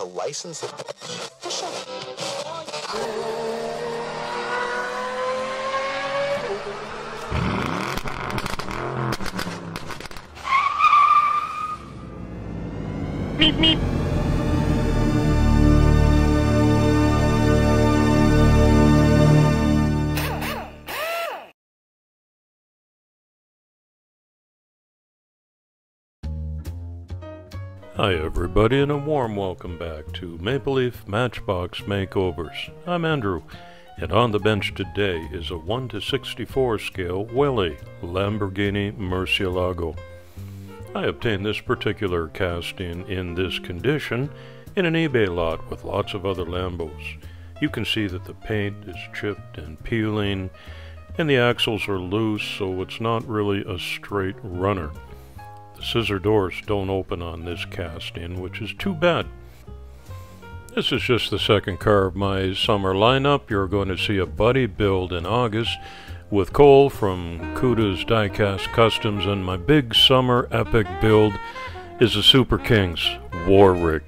to license Hi, everybody, and a warm welcome back to Maple Leaf Matchbox Makeovers. I'm Andrew, and on the bench today is a 1 to 64 scale Welly Lamborghini Murcielago. I obtained this particular casting in this condition in an eBay lot with lots of other Lambos. You can see that the paint is chipped and peeling, and the axles are loose, so it's not really a straight runner. The scissor doors don't open on this casting, which is too bad. This is just the second car of my summer lineup. You're going to see a buddy build in August with Cole from Kuda's Diecast Customs, and my big summer epic build is a Super Kings War Rig.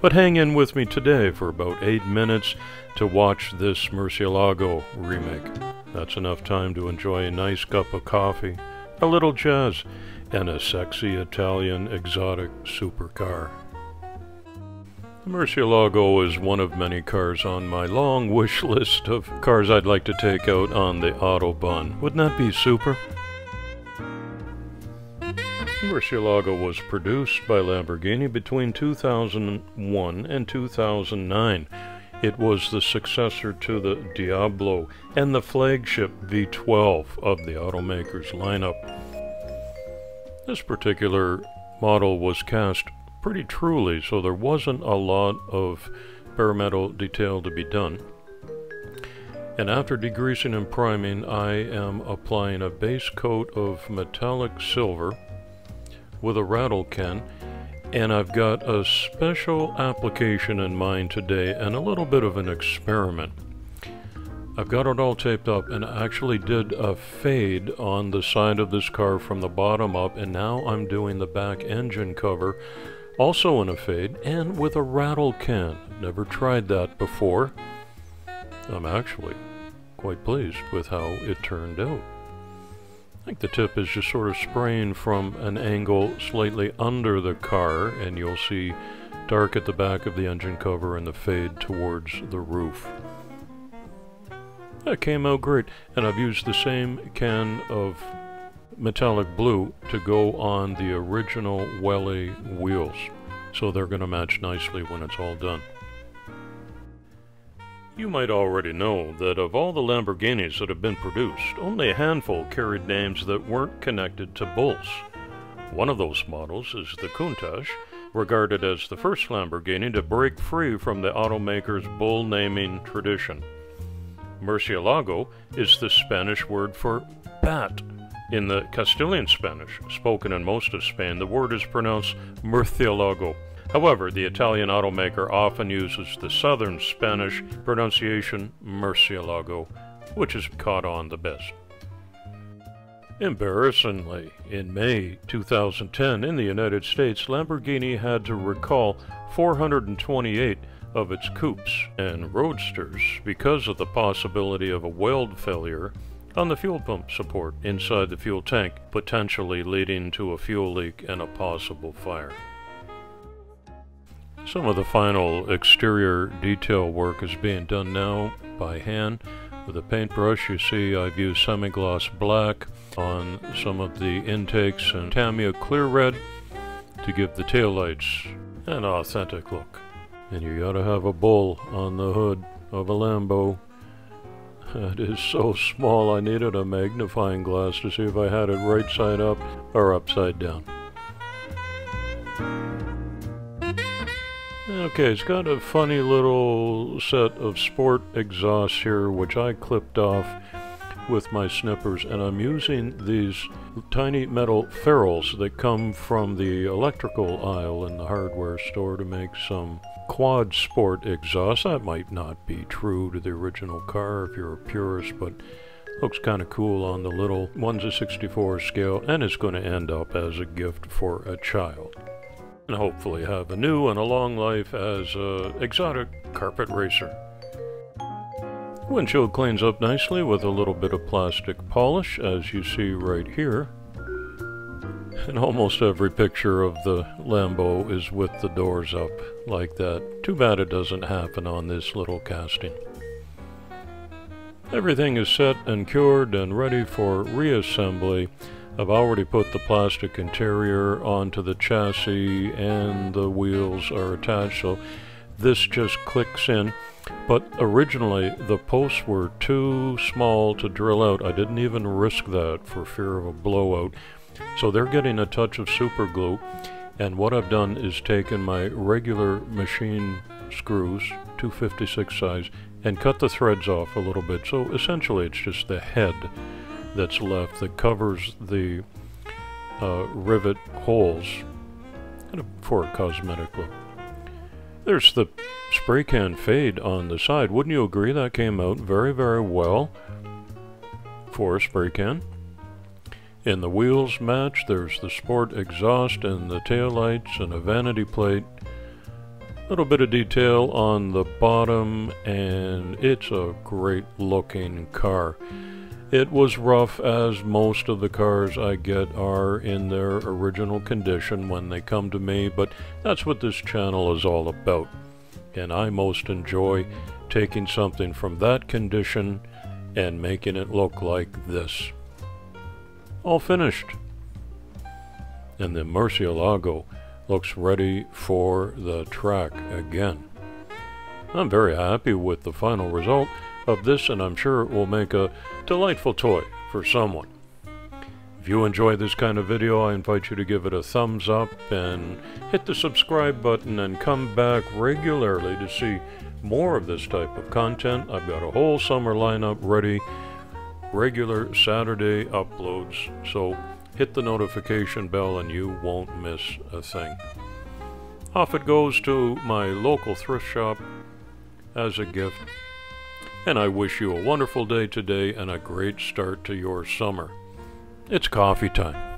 But hang in with me today for about 8 minutes to watch this Murcielago remake. That's enough time to enjoy a nice cup of coffee, a little jazz, and a sexy Italian exotic supercar. The Murcielago is one of many cars on my long wish list of cars I'd like to take out on the Autobahn. Wouldn't that be super? Murcielago was produced by Lamborghini between 2001 and 2009. It was the successor to the Diablo and the flagship V12 of the automaker's lineup. This particular model was cast pretty truly, so there wasn't a lot of bare metal detail to be done. And after degreasing and priming, I am applying a base coat of metallic silver with a rattle can, and I've got a special application in mind today and a little bit of an experiment. I've got it all taped up and actually did a fade on the side of this car from the bottom up and now I'm doing the back engine cover also in a fade and with a rattle can. Never tried that before. I'm actually quite pleased with how it turned out. I think the tip is just sort of spraying from an angle slightly under the car and you'll see dark at the back of the engine cover and the fade towards the roof. That came out great, and I've used the same can of metallic blue to go on the original Welly wheels, so they're going to match nicely when it's all done. You might already know that of all the Lamborghinis that have been produced, only a handful carried names that weren't connected to bulls. One of those models is the Countach, regarded as the first Lamborghini to break free from the automaker's bull naming tradition. Murcielago is the Spanish word for bat. In the Castilian Spanish, spoken in most of Spain, the word is pronounced murcielago. However, the Italian automaker often uses the southern Spanish pronunciation murcielago, which is caught on the best. Embarrassingly, in May 2010 in the United States, Lamborghini had to recall 428 of its coupes and roadsters because of the possibility of a weld failure on the fuel pump support inside the fuel tank, potentially leading to a fuel leak and a possible fire. Some of the final exterior detail work is being done now by hand. With a paintbrush, you see I've used semi-gloss black on some of the intakes and Tamiya clear red to give the taillights an authentic look. And you gotta have a bull on the hood of a Lambo. It is so small I needed a magnifying glass to see if I had it right side up or upside down. Okay, it's got a funny little set of sport exhausts here which I clipped off with my snippers and I'm using these tiny metal ferrules that come from the electrical aisle in the hardware store to make some quad sport exhaust. That might not be true to the original car if you're a purist, but looks kind of cool on the little 1 to 64 scale and it's going to end up as a gift for a child. and hopefully have a new and a long life as a exotic carpet racer. Windshield cleans up nicely with a little bit of plastic polish, as you see right here. And almost every picture of the Lambo is with the doors up, like that. Too bad it doesn't happen on this little casting. Everything is set and cured and ready for reassembly. I've already put the plastic interior onto the chassis and the wheels are attached so this just clicks in. But originally the posts were too small to drill out. I didn't even risk that for fear of a blowout. So they're getting a touch of super glue. And what I've done is taken my regular machine screws 256 size and cut the threads off a little bit. So essentially it's just the head that's left that covers the uh, rivet holes. For a cosmetic look. There's the spray can fade on the side. Wouldn't you agree that came out very, very well for a spray can? In the wheels match, there's the sport exhaust and the tail lights and a vanity plate. A little bit of detail on the bottom and it's a great looking car. It was rough as most of the cars I get are in their original condition when they come to me, but that's what this channel is all about. And I most enjoy taking something from that condition and making it look like this. All finished. And the Murcielago looks ready for the track again. I'm very happy with the final result of this and I'm sure it will make a delightful toy for someone. If you enjoy this kind of video, I invite you to give it a thumbs up and hit the subscribe button and come back regularly to see more of this type of content. I've got a whole summer lineup ready, regular Saturday uploads, so hit the notification bell and you won't miss a thing. Off it goes to my local thrift shop as a gift and I wish you a wonderful day today and a great start to your summer. It's coffee time.